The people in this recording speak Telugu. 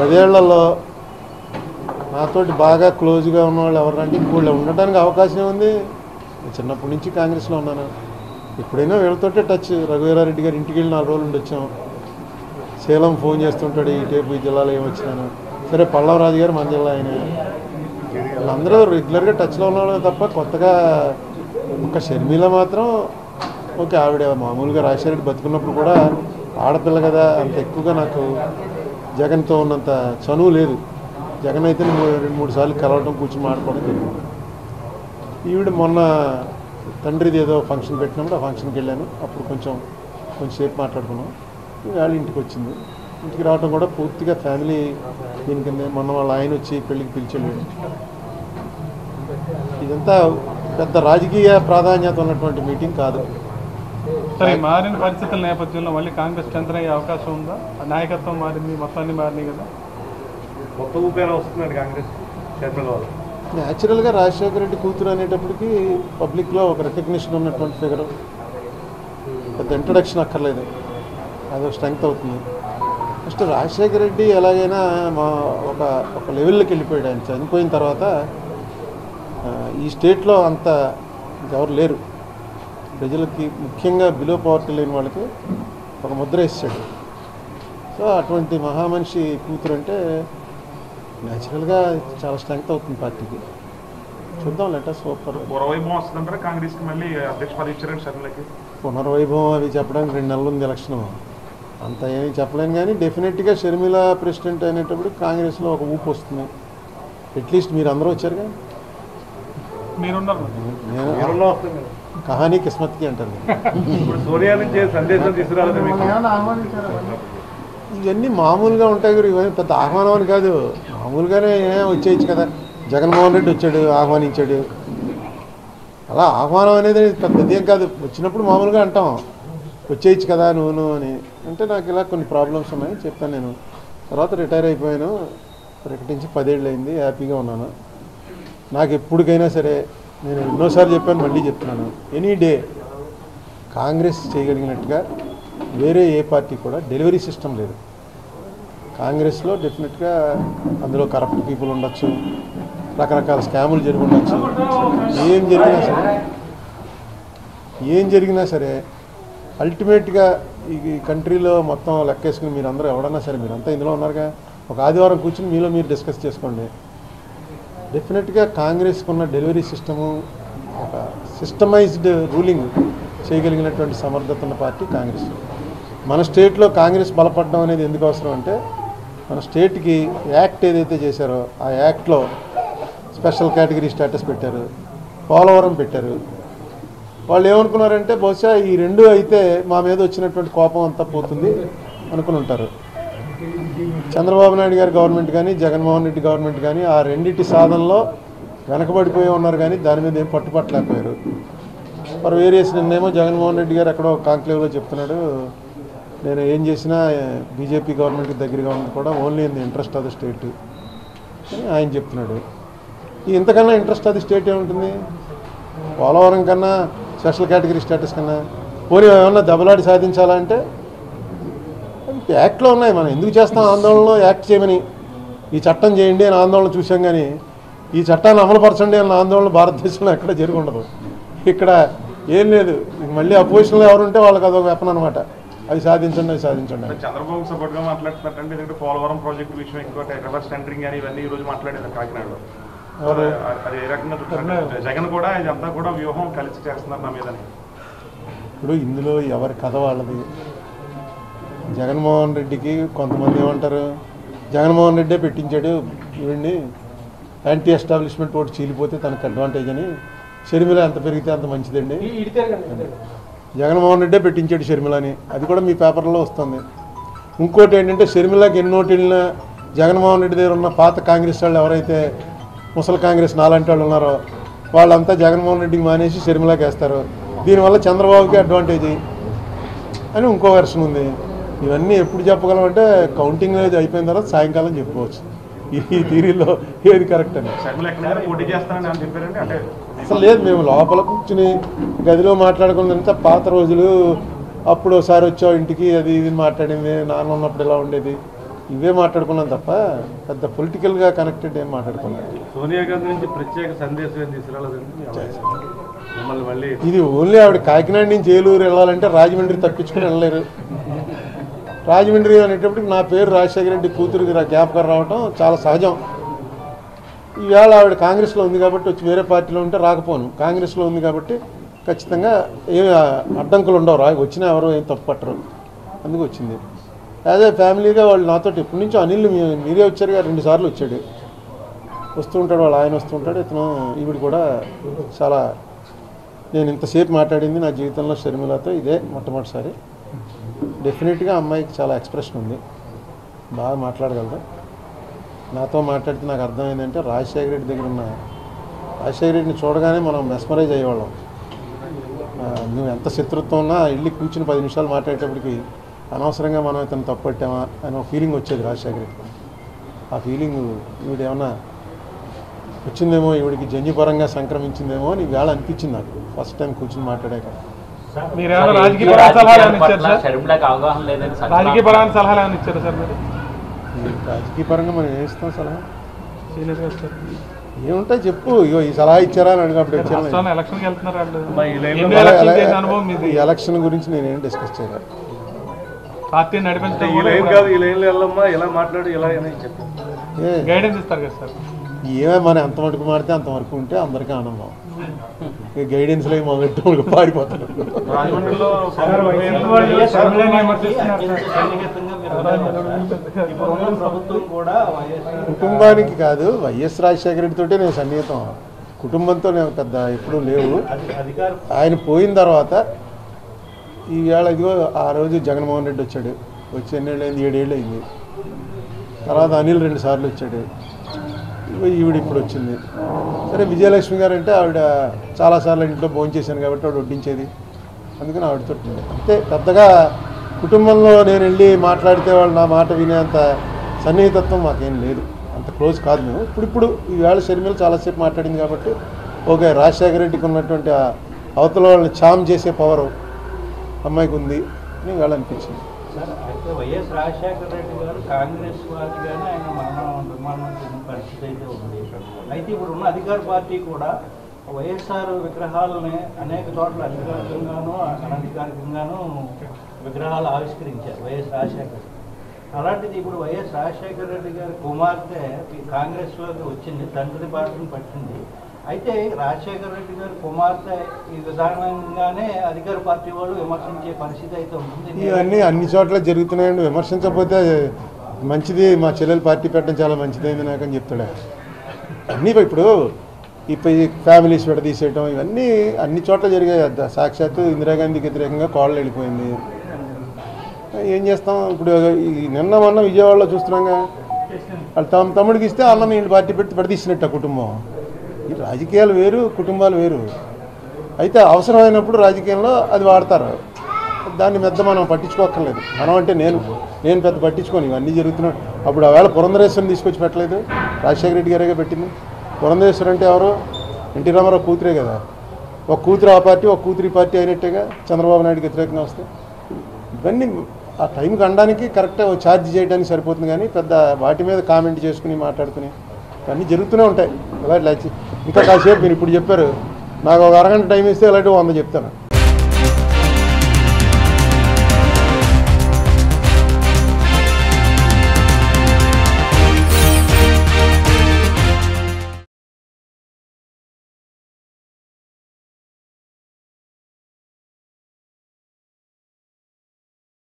పదేళ్ళలో నాతోటి బాగా క్లోజ్గా ఉన్నవాళ్ళు ఎవరంటే ఇంకోళ్ళు ఉండడానికి అవకాశం ఉంది. చిన్నప్పటి నుంచి కాంగ్రెస్లో ఉన్నాను. ఎప్పుడైనా వీళ్ళతోటే టచ్. రఘువీరారెడ్డి గారి ఇంటికి వెళ్ళి నాలుగు రోజులు ఉండొచ్చాం. సేలం ఫోన్ చేస్తుంటాడు ఈ టేపు ఈ జిల్లాలో ఏమొచ్చినాను సరే పల్లవరాజు గారు మన జిల్లా ఆయన. వాళ్ళందరూ రెగ్యులర్గా టచ్లో ఉన్నవాళ్ళు తప్ప కొత్తగా ఒక షర్మిల మాత్రం ఓకే ఆవిడ మామూలుగా రాజశేఖరెడ్డి బతుకున్నప్పుడు కూడా ఆడపిల్ల కదా అంత ఎక్కువగా నాకు జగన్తో ఉన్నంత చనువు లేదు. జగన్ అయితే రెండు మూడు సార్లు కలవడం కూర్చొని మాట్లాడడం జరిగింది. ఈవిడ మొన్న తండ్రిది ఏదో ఫంక్షన్ పెట్టినప్పుడు ఆ ఫంక్షన్కి వెళ్ళాను. అప్పుడు కొంచెం కొంచెంసేపు మాట్లాడుకున్నాం. వాళ్ళ ఇంటికి వచ్చింది. ఇంటికి రావడం కూడా పూర్తిగా ఫ్యామిలీ దీని కింద. మొన్న వాళ్ళ ఆయన వచ్చి పెళ్ళికి పిలిచెళ్ళాడు ఇదంతా పెద్ద రాజకీయ ప్రాధాన్యత ఉన్నటువంటి మీటింగ్ కాదు. సరే మారిన పరిస్థితుల నేపథ్యంలో మళ్ళీ కాంగ్రెస్ స్ట్రెంత్ అయ్యే అవకాశం ఉందా? ఆ నాయకత్వం మారింది మొత్తాన్ని మారినాయి కదా. కొత్త ఊపేలా వస్తుందండి కాంగ్రెస్ న్యాచురల్గా రాజశేఖర రెడ్డి కూతురు అనేటప్పటికి పబ్లిక్లో ఒక రికగ్నిషన్ ఉన్నటువంటి ఫిగర్. పెద్ద ఇంట్రడక్షన్ అక్కర్లేదు. అదొక స్ట్రెంగ్త్ అవుతుంది. ఫస్ట్ రాజశేఖర రెడ్డి ఎలాగైనా మా ఒక ఒక లెవెల్లోకి వెళ్ళిపోయాడు ఆయన చనిపోయిన తర్వాత ఈ స్టేట్లో అంత ఎవరు లేరు. ప్రజలకి ముఖ్యంగా బిలో పవర్టీ లేని వాళ్ళకి ఒక ముద్ర వేసాడు సో అటువంటి మహామనిషి కూతురు అంటే న్యాచురల్గా చాలా స్ట్రెంగ్త్ అవుతుంది పార్టీకి. చూద్దాం లెటర్ సూపర్ వస్తుందంటారా? కి మళ్ళీ అధ్యక్ష పదవి ఇచ్చారండి షర్మిలకి పునర్వైభవం అవి చెప్పడానికి రెండు నెలలు ఉంది ఎలక్షన్. అంత ఏమీ చెప్పలేను కానీ డెఫినెట్గా షర్మిల ప్రెసిడెంట్ అయినప్పుడు కాంగ్రెస్లో ఒక ఊపు వస్తుంది. అట్లీస్ట్ మీరు అందరూ వచ్చారుగా. మీరున్నారు నేను. కహానీ కిస్మత్కి అంటారు. సోనియా నుంచి సందేశం ఇవన్నీ మామూలుగా ఉంటాయి గురు ఇవన్నీ పెద్ద ఆహ్వానం అని కాదు. మామూలుగానే ఏ వచ్చేయచ్చు కదా. జగన్మోహన్ రెడ్డి వచ్చాడు ఆహ్వానించాడు. అలా ఆహ్వానం అనేది పెద్దదేం కాదు. వచ్చినప్పుడు మామూలుగా అంటాం. వచ్చేయచ్చు కదా నువ్వు నువ్వు అని. అంటే నాకు ఇలా కొన్ని ప్రాబ్లమ్స్ ఉన్నాయి చెప్పాను నేను. తర్వాత రిటైర్ అయిపోయాను. ప్రకటించి పదేళ్ళు అయింది హ్యాపీగా ఉన్నాను. నాకు ఎప్పటికైనా సరే నేను ఎన్నోసార్లు చెప్పాను మళ్ళీ చెప్తున్నాను. ఎనీ డే కాంగ్రెస్ చేయగలిగినట్టుగా వేరే ఏ పార్టీ కూడా డెలివరీ సిస్టమ్ లేదు. కాంగ్రెస్లో డెఫినెట్గా అందులో కరప్ట్ పీపుల్ ఉండొచ్చు రకరకాల స్కాములు జరిగి ఉండొచ్చు. ఏం జరిగినా సరే ఏం జరిగినా సరే అల్టిమేట్గా ఈ కంట్రీలో మొత్తం లెక్కేసుకుని మీరు అందరూ ఎవడన్నా సరే మీరు అంతా ఇందులో ఉన్నారుగా. ఒక ఆదివారం కూర్చుని మీలో మీరు డిస్కస్ చేసుకోండి. డెఫినెట్గా కాంగ్రెస్కి ఉన్న డెలివరీ సిస్టము ఒక సిస్టమైజ్డ్ రూలింగ్ చేయగలిగినటువంటి సమర్థత ఉన్న పార్టీ కాంగ్రెస్. మన స్టేట్లో కాంగ్రెస్ బలపడడం అనేది ఎందుకు అవసరం అంటే మన స్టేట్కి యాక్ట్ ఏదైతే చేశారో ఆ యాక్ట్లో స్పెషల్ కేటగిరీ స్టేటస్ పెట్టారు పోలవరం పెట్టారు. వాళ్ళు ఏమనుకున్నారంటే బహుశా ఈ రెండు అయితే మా మీద వచ్చినటువంటి కోపం అంతా పోతుంది అనుకుని ఉంటారు. చంద్రబాబు నాయుడు గారి గవర్నమెంట్ కానీ జగన్మోహన్ రెడ్డి గవర్నమెంట్ కానీ ఆ రెండింటి సాధనలో వెనకబడిపోయి ఉన్నారు కానీ దాని మీద ఏం పట్టుపట్టలేకపోయారు. మరి వేరియస్ నిన్నేమో జగన్మోహన్ రెడ్డి గారు ఎక్కడో కాంక్లేవ్లో చెప్తున్నాడు నేను ఏం చేసినా బీజేపీ గవర్నమెంట్కి దగ్గరగా ఉంది కూడా only in the interest of the state అని ఆయన చెప్తున్నాడు. ఈ ఇంతకన్నా ఇంట్రెస్ట్ ఆఫ్ ది స్టేట్ ఏముంటుంది? పోలవరం కన్నా స్పెషల్ కేటగిరీ స్టేటస్ కన్నా పోనీ ఏమన్నా దెబ్బలాడి సాధించాలంటే యాక్ట్లో ఉన్నాయి మనం. ఎందుకు చేస్తాం ఆందోళనలో? యాక్ట్ చేయమని. ఈ చట్టం చేయండి అని ఆందోళన చూసాం కానీ ఈ చట్టాన్ని అమలుపరచండి అన్న ఆందోళన భారతదేశంలో ఎక్కడ జరిగి ఉండదు. ఇక్కడ ఏం లేదు. మళ్ళీ అపోజిషన్లో ఎవరుంటే వాళ్ళకి అదొక వెపన్ అనమాట అది సాధించండి అది సాధించండి. చంద్రబాబు సపోర్ట్గా మాట్లాడుతున్నట్టంటే ఎందుకంటే పోలవరం ప్రాజెక్ట్ విషయం ఇంకోటి రివర్స్ టెండరింగ్ అని ఇవన్నీ ఈ రోజు మాట్లాడారు కాకినాడలో? అది- ఏ రకంగా జగన్ కూడా ఇదంతా కూడా వ్యూహం కలిసి చేస్తున్నారు నా మీదని. ఇప్పుడు ఇందులో ఎవరి కథ వాళ్ళది? జగన్మోహన్ రెడ్డికి కొంతమంది ఏమంటారు? జగన్మోహన్ రెడ్డే పెట్టించాడు వీడిని. యాంటీ ఎస్టాబ్లిష్మెంట్ ఓటు చీలిపోతే తనకు అడ్వాంటేజ్ అని. షర్మిల ఎంత పెరిగితే అంత మంచిదండి. జగన్మోహన్ రెడ్డే పెట్టించాడు షర్మిలని. అది కూడా మీ పేపర్లో వస్తుంది. ఇంకోటి ఏంటంటే షర్మిలకి ఎన్నోటి వెళ్ళినా జగన్మోహన్ రెడ్డి దగ్గర ఉన్న పాత కాంగ్రెస్ వాళ్ళు ఎవరైతే ముసలి కాంగ్రెస్ నాలాంటి వాళ్ళు ఉన్నారో వాళ్ళంతా జగన్మోహన్ రెడ్డికి మానేసి షర్మిలాకి వేస్తారు దీనివల్ల చంద్రబాబుకి అడ్వాంటేజ్ అని ఇంకో వెర్షన్ ఉంది. ఇవన్నీ ఎప్పుడు చెప్పగలమంటే కౌంటింగ్ అనేది అయిపోయిన తర్వాత సాయంకాలం చెప్పుకోవచ్చు. ఈ థీరీలో ఏది కరెక్ట్ అని. అంటే అసలు లేదు మేము లోపల కూర్చుని గదిలో మాట్లాడుకున్నంత పాత రోజులు అప్పుడు ఒకసారి వచ్చావు ఇంటికి అది ఇది మాట్లాడింది నాన్న ఉన్నప్పుడు ఇలా ఉండేది? ఇవే మాట్లాడుకున్నాం తప్ప పెద్ద పొలిటికల్గా కనెక్టెడ్ ఏం మాట్లాడుకున్నాం. సోనియా గాంధీ నుంచి ప్రత్యేక సందేశం తీసుకురాలేదండి? ఇది ఓన్లీ ఆవిడ కాకినాడ నుంచి ఏలూరు వెళ్ళాలంటే రాజమండ్రి తప్పించుకుని వెళ్ళలేరు. రాజమండ్రి అనేటప్పటికి నా పేరు రాజశేఖర రెడ్డి కూతురికి నా జ్ఞాపకం రావటం చాలా సహజం. ఈవేళ ఆవిడ కాంగ్రెస్లో ఉంది కాబట్టి వచ్చి వేరే పార్టీలో ఉంటే రాకపోను. కాంగ్రెస్లో ఉంది కాబట్టి ఖచ్చితంగా ఏమి అడ్డంకులు ఉండవు. రా వచ్చినా ఎవరు ఏం తప్పు పట్టరు. అందుకు వచ్చింది. యాజ్ ఏ ఫ్యామిలీగా వాళ్ళు నాతో ఎప్పటి నుంచో అనిల్ మీ- మీరే వచ్చారు కదా రెండు సార్లు వచ్చాడు. వస్తూ ఉంటాడు వాళ్ళు ఆయన వస్తూ ఉంటాడు. ఇతను ఈవిడ కూడా చాలా నేను ఇంతసేపు మాట్లాడింది నా జీవితంలో షర్మిలతో ఇదే మొట్టమొదటిసారి. డెఫినెట్గా అమ్మాయికి చాలా ఎక్స్ప్రెషన్ ఉంది. బాగా మాట్లాడగలదు నాతో మాట్లాడితే నాకు అర్థమైందంటే రాజశేఖర రెడ్డి దగ్గర ఉన్న రాజశేఖర రెడ్డిని చూడగానే మనం మెస్మరైజ్ అయ్యేవాళ్ళం. నువ్వు ఎంత శత్రుత్వం ఉన్నా వెళ్ళి కూర్చుని పది నిమిషాలు మాట్లాడేటప్పటికి అనవసరంగా మనం ఇతను తప్పట్టామా అని ఒక ఫీలింగ్ వచ్చేది రాజశేఖర రెడ్డి ఆ ఫీలింగ్ ఈవిడేమన్నా వచ్చిందేమో ఈవిడికి జన్యుపరంగా సంక్రమించిందేమో అని వేళ అనిపించింది నాకు. ఫస్ట్ టైం కూర్చుని మాట్లాడాక. మీరు ఏమైనా రాజకీయ సలహాలు ఏమైనా ఇచ్చారు సార్? షర్మిలకు అవగాహన లేదని రాజకీయ పరమైన సలహాలు ఏమైనా ఇచ్చారు సార్ మీరు? రాజకీయ పరంగా మనం ఏం ఇస్తాం సలహా? సీనియర్గా సార్. ఏముంటాయి చెప్పు ఇగో ఈ సలహా ఇచ్చారా అని అడిగినప్పుడు ఎన్ని ఎలక్షన్ చేసిన అనుభవం మీది? ఈ ఎలక్షన్ గురించి నేనేం డిస్కస్ చేయలేదు. పార్టీని అంటే నడిపించడం ఈ లైన్ కాదు ఈ లైన్లో వెళ్ళమ్మా ఇలా మాట్లాడు ఇలా అని చెప్పారు ఏ? గైడెన్స్ ఇస్తారు కదా సార్. ఏమే మనం ఎంత మటుకు మాడితే అంత వరకు ఉంటే అందరికీ ఆనందం. గైడెన్స్లో ప్రభుత్వం కూడా వైఎస్ఆర్ కుటుంబానికి కాదు వైఎస్ రాజశేఖర రెడ్డితోటే నేను సన్నిహితం. కుటుంబంతో నేను పెద్ద ఎప్పుడూ లేవు. ఆయన పోయిన తర్వాత ఈవేళ ఇదిగో ఆ రోజు జగన్మోహన్ రెడ్డి వచ్చాడు. వచ్చి ఎన్నేళ్ళు అయింది ఏడేళ్ళు అయింది తర్వాత అనిల్ రెండు సార్లు వచ్చాడు. ఈవిడ ఇప్పుడు వచ్చింది సరే విజయలక్ష్మి గారు అంటే ఆవిడ చాలాసార్లు ఇంట్లో భోజనం చేశాను కాబట్టి ఆవిడ వడ్డించేది. అందుకని ఆవిడతో అంతే పెద్దగా కుటుంబంలో నేను వెళ్ళి మాట్లాడితే వాళ్ళు నా మాట వినేంత సన్నిహితత్వం మాకేం లేదు. అంత క్లోజ్ కాదు మేము. ఇప్పుడు ఇప్పుడు ఈవేళ షర్మిల చాలాసేపు మాట్లాడింది కాబట్టి ఓకే రాజశేఖర రెడ్డికి ఉన్నటువంటి అవతల వాళ్ళని చామ్ చేసే పవరు అమ్మాయికి ఉంది అని వాళ్ళు అనిపించింది. సార్ అయితే వైఎస్ రాజశేఖర రెడ్డి గారు కాంగ్రెస్ పార్టీగానే ఆయన మరణం నిర్మాణం చెందిన పరిస్థితి అయితే ఉంది. అయితే ఇప్పుడు ఉన్న అధికార పార్టీ కూడా వైఎస్ఆర్ విగ్రహాలని అనేక చోట్ల అధికారికంగాను అనధికారికంగాను విగ్రహాలు ఆవిష్కరించారు వైఎస్ రాజశేఖర అలాంటిది ఇప్పుడు వైఎస్ రాజశేఖర రెడ్డి గారి కుమార్తె కాంగ్రెస్లోకి వచ్చింది తండ్రి పార్టీని పట్టింది. అయితే రాజశేఖర రెడ్డి గారి కుమార్తె ఈ విధానంగానే అధికార పార్టీ వాళ్ళు విమర్శించే పరిస్థితి అయితే ఉంది. ఇవన్నీ అన్ని చోట్ల జరుగుతున్నాయండి. విమర్శించకపోతే మంచిది మా చెల్లెలు పార్టీ పెట్టడం చాలా మంచిదైంది నాకు అని చెప్తాడు అన్నీ ఇప్పుడు ఇప్పుడు ఫ్యామిలీస్ విడదీసేయటం ఇవన్నీ అన్ని చోట్ల జరిగాయి. సాక్షాత్తు ఇందిరాగాంధీకి వ్యతిరేకంగా కోళ్ళు వెళ్ళిపోయింది. ఏం చేస్తాం? ఇప్పుడు ఈ నిన్న మొన్న విజయవాడలో చూస్తున్నాగా వాళ్ళు తమ తమ్ముడికి ఇస్తే అన్న ఇంటి పార్టీ పెట్టి విడదీసినట్టు ఆ కుటుంబం. రాజకీయాలు వేరు కుటుంబాలు వేరు. అయితే అవసరమైనప్పుడు రాజకీయంలో అది వాడతారు. దాన్ని పెద్ద మనం పట్టించుకోక్కర్లేదు. మనం అంటే నేను నేను పెద్ద పట్టించుకొని. ఇవన్నీ జరుగుతున్నాయి. అప్పుడు ఆవేళ పురంధరేశ్వరిని తీసుకొచ్చి పెట్టలేదు. రాజశేఖర రెడ్డి గారేగా పెట్టింది. పురంధరేశ్వరి అంటే ఎవరు? ఎన్టీ రామారావు కూతురే కదా. ఒక కూతురు ఆ పార్టీ ఒక కూతురి పార్టీ అయినట్టేగా చంద్రబాబు నాయుడుకి వ్యతిరేకంగా వస్తే. ఇవన్నీ ఆ టైంకి అనడానికి కరెక్ట్గా ఛార్జ్ చేయడానికి సరిపోతుంది కానీ పెద్ద వాటి మీద కామెంట్ చేసుకుని మాట్లాడుకుని ఇవన్నీ జరుగుతూనే ఉంటాయి. ఇలా ఇట్లా ఇంకా కాసేపు మీరు ఇప్పుడు చెప్పారు. నాకు ఒక అరగంట టైం ఇస్తే ఇలాంటివి వంద చెప్తాను.